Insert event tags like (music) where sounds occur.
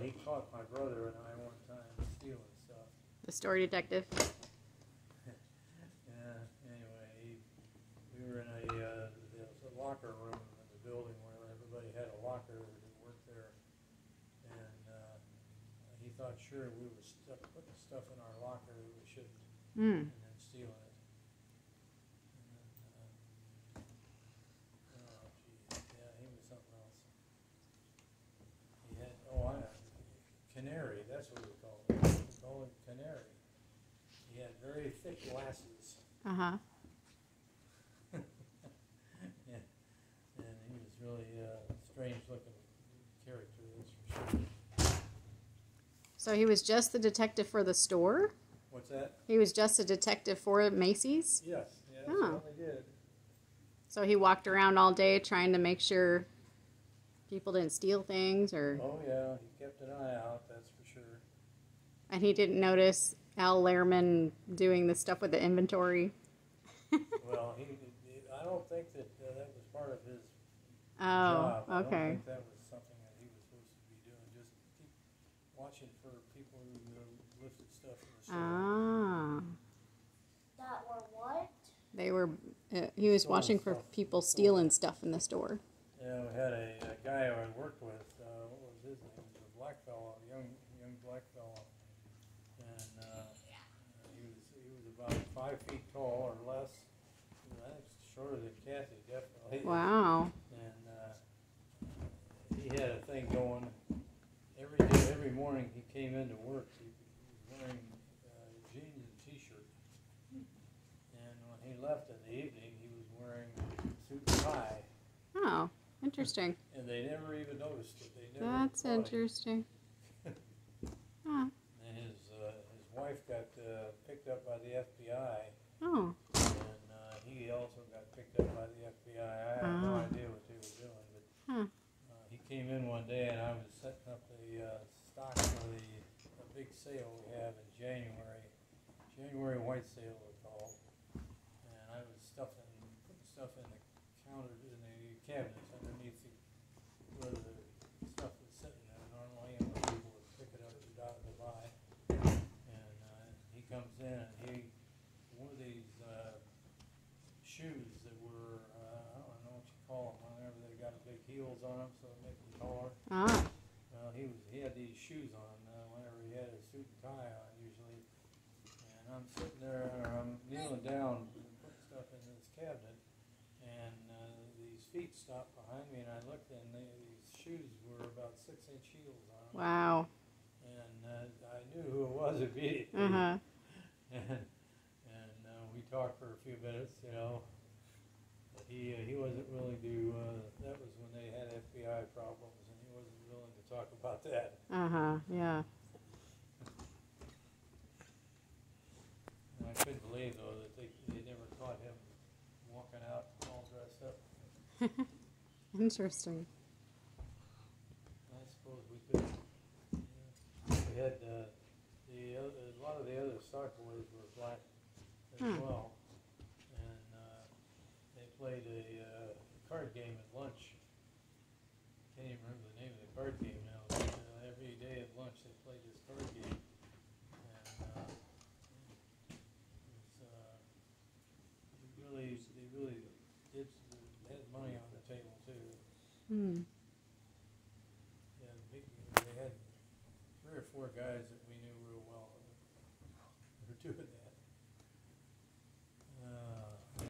but he caught my brother and I one time stealing stuff. The story detective. (laughs) Yeah, anyway, he, we were in a, uh, there was a locker room in the building where everybody had a locker that worked there. And, uh, he thought sure we were stuck, putting stuff in our locker that we shouldn't, Hmm. and then stealing it. And then, uh, oh gee, yeah, he was something else. He had, oh, I, canary, that's what we called him, we called him canary. He had very thick glasses. Uh huh. (laughs) and, and he was really a strange looking character, that's for sure. So he was just the detective for the store. What's that? He was just a detective for Macy's. Yes, yeah, that's Oh. they did. So he walked around all day trying to make sure people didn't steal things, or Oh, yeah, he kept an eye out, that's for sure. and he didn't notice Al Lehrman doing the stuff with the inventory. (laughs) Well, he, he- I don't think that uh, that was part of his Oh, job. I don't okay. think that was something that he was supposed to be doing, just keep watching for people who lifted stuff in the store. Ah, That were what? they were. Uh, he was Stolen watching for people stealing stuff in the store. Yeah, we had a, a guy who I worked with, uh, what was his name, he was a black fellow, a young, young black fellow. And, uh, he was, he was about five feet tall or less, I think shorter than Kathy, definitely. Wow. And, uh, he had a thing going, every day, every morning he came into work, he was wearing, uh, jeans and t-shirt. And when he left in the evening, he was wearing suit and tie. Oh, interesting. And they never even noticed it. They never. That's interesting. (laughs) Huh. And his uh, his wife got uh, picked up by the FBI, Oh. and uh, he also got picked up by the FBI. I have no Ah. idea what they were doing, but Huh. uh, he came in one day, and I was setting up the uh, stock for the, the big sale we have in January. January white sale it's called. And I was stuffing, putting stuff in the counter, in the cabinets underneath the, where the stuff was sitting there normally, and where people would pick it up to buy, to buy. And, uh, he comes in and he, one of these, uh, shoes that were, uh, I don't know what you call them, whenever they got big heels on them, so they make them taller. Ah. Well, he was, he had these shoes on, uh, whenever he had his suit and tie on usually. And I'm sitting there, or I'm kneeling down, putting stuff in this cabinet, and, uh, these feet stopped behind me, and I looked, and they, these shoes were about six inch heels on them. Wow. And, uh, I knew who it was (laughs) immediately. Uh huh. And, (laughs) and, uh, we talked for a few minutes, you know. But he, uh, he wasn't willing to, uh, that was when they had FBI problems, and he wasn't willing to talk about (laughs) that. Uh huh. Yeah. And I couldn't believe though that they, they never caught him walking out all dressed up. (laughs) Interesting. I suppose we could. yeah. We had, uh, the, other- a lot of the other stock boys were black as Hmm. well. And, uh, they played a, uh, card game at lunch. Can't even remember the name of the card game now. but, uh, Every day at lunch they played this card game. And, uh, it's, uh, they really, they really did, had money on the table too. Hmm. Yeah, big, they had three or four guys that doing that.